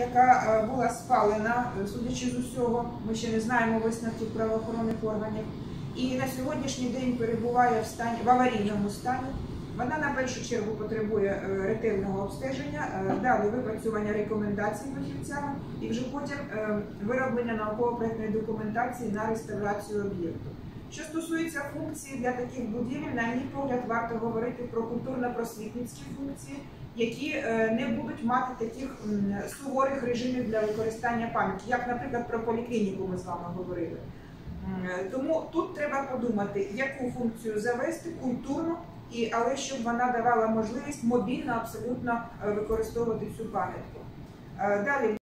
яка е, була спалена, е, судячи з усього, ми ще не знаємо висновків правоохоронних органів, і на сьогоднішній день перебуває в стані в аварійному стані. Вона на першу чергу потребує е, ретельного обстеження, далі випрацювання рекомендацій фахівцями і вже потім вироблення науково-проектної документації на реставрацію об'єкту. Що стосується функцій для таких будівель, на мій погляд, варто говорити про культурно-просвітницькі функції, які е, не будуть мати таких суворих режимів для використання пам'яті, як, наприклад, про поліклініку ми з вами говорили. Тому тут треба подумати, яку функцію завести культурно, і, але щоб вона давала можливість мобільно абсолютно е, використовувати цю пам'ятку. Е, Далі